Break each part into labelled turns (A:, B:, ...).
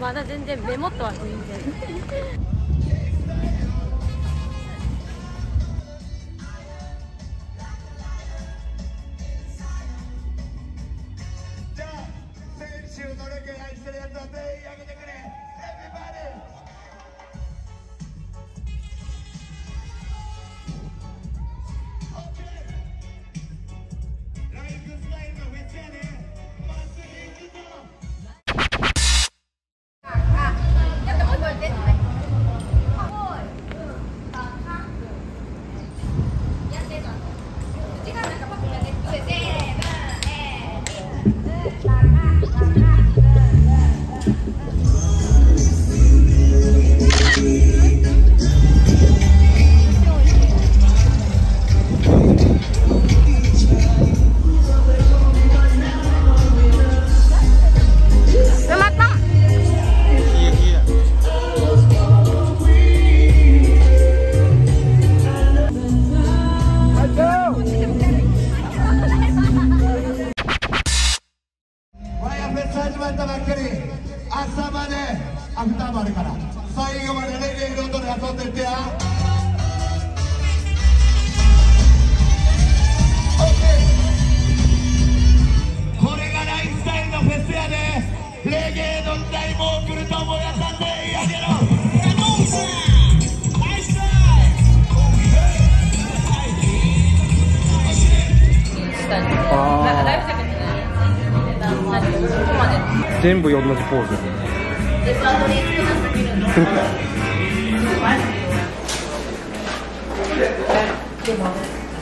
A: まだ全然メモっとは全然。
B: 朝までアフターもあるから。最後までレゲエロンドで遊んでってや。OK これがライフスタイルのフェスやで。レゲエの時代も来ると思いやさんで
C: 全部同じポーズ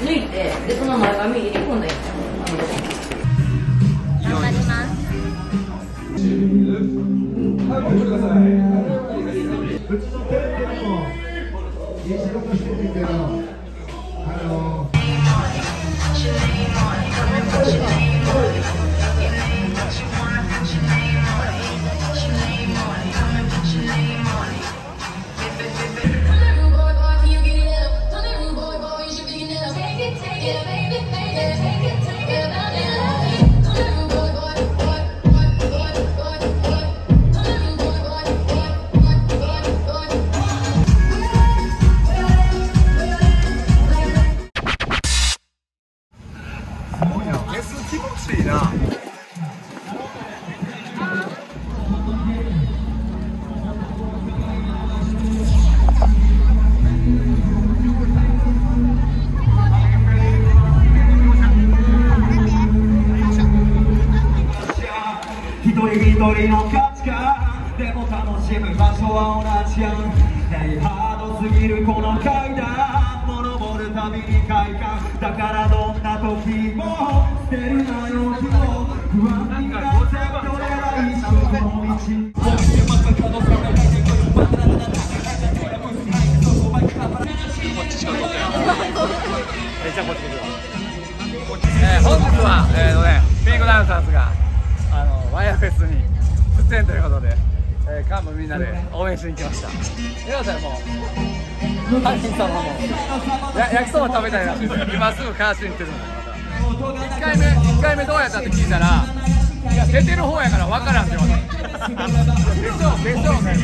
A: 抜いてでその前髪入れ込んだやつ。頑張ります
B: うち
D: からどんな時も捨てるなよ希望不安になってどれら一生の道
C: えー本日は、えーのね、ピンクダンサーズがあのワイヤフェスに出演ということで、えー、幹部みんなで応援しに来ました。皆さんもうハリー様もや焼きそば食べたいらしい今すぐカーシに行ってるのでまた。1回目1回目どうやったって聞いたらいや出てる方やから分からんって言われたでしょうでしょう。ね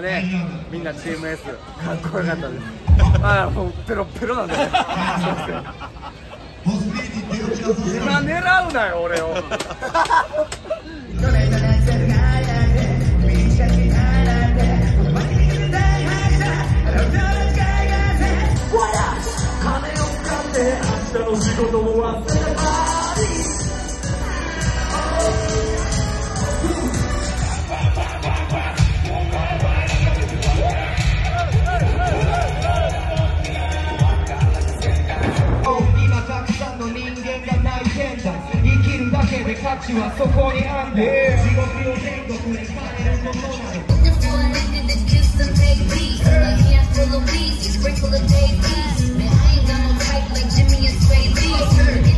B: は
E: ねみんなチーム S かっこよかったです。あもうペロッペロなんでね今狙うなよ俺を
F: facci Sprinkle day man. I ain't got no type like Jimmy and Sway Lee.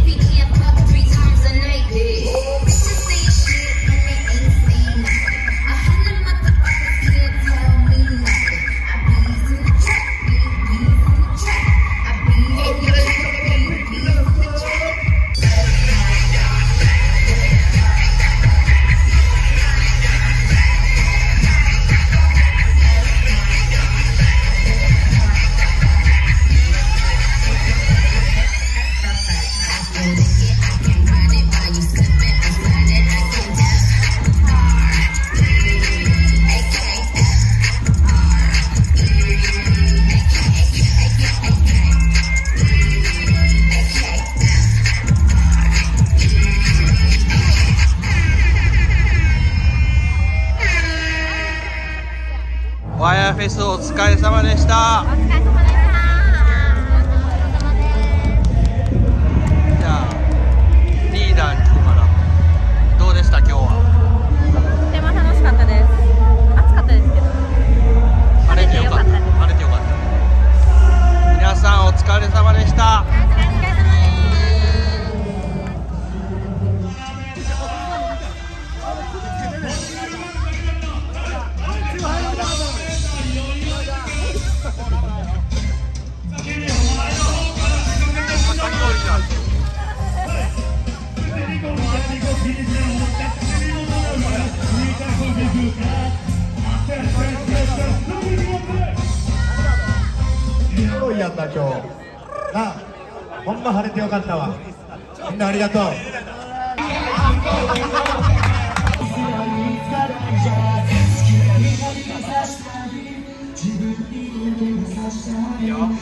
G: ワイヤーフェスお疲れ様でした
B: お疲れ様でした。
G: じゃあリーダーに来てもらうどうでした？今日は。
B: とても楽しかったです。暑かったですけど。
G: 晴れてよかった。
B: 晴れてよかった
G: 皆さんお疲れ様でした
C: 今日なほんま晴れてよかったわ。みんなありがとう。今日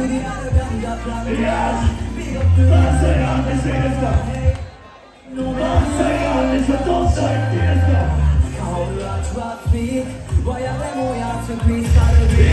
H: Yes! Marseilles è fiesta! Marseilles è tosta è fiesta! Kaula trafik, vajale moja, čem
E: pisare vi.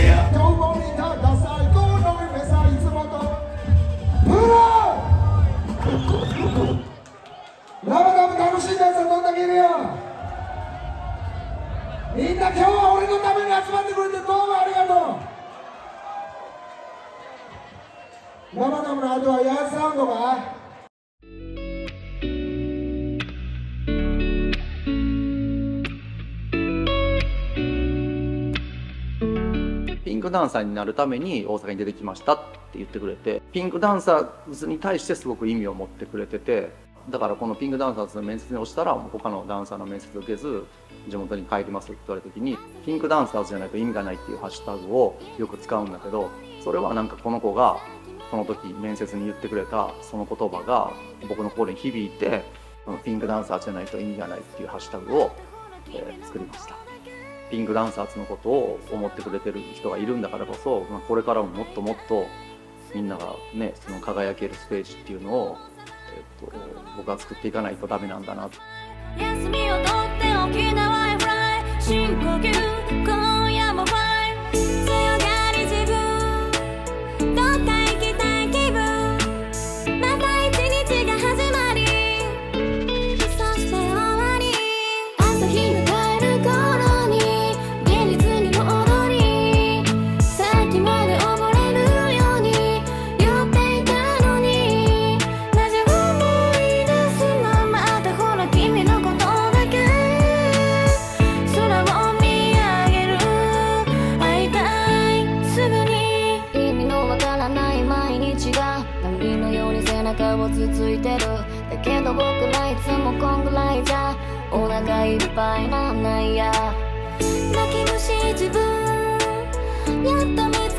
E: クダンサーになるために大阪に出てきましたって言ってくれてピンクダンサーズに対してすごく意味を持ってくれててだからこのピンクダンサーズの面接に落ちたら他のダンサーの面接を受けず地元に帰りますって言われた時にピンクダンサーズじゃないと意味がないっていうハッシュタグをよく使うんだけどそれはなんかこの子がその時面接に言ってくれたその言葉が僕の心に響いてピンクダンサーじゃないと意味がないっていうハッシュタグを、え作りました。ピンクダンサーズのことを思ってくれてる人がいるんだからこそ、まあ、これからももっともっとみんながねその輝けるステージっていうのを、えっと、僕は作っていかないとダメなんだな
I: 休みを取って沖縄へフライ深呼吸。お腹いっぱいなんないや。泣き虫自分。やっと見つ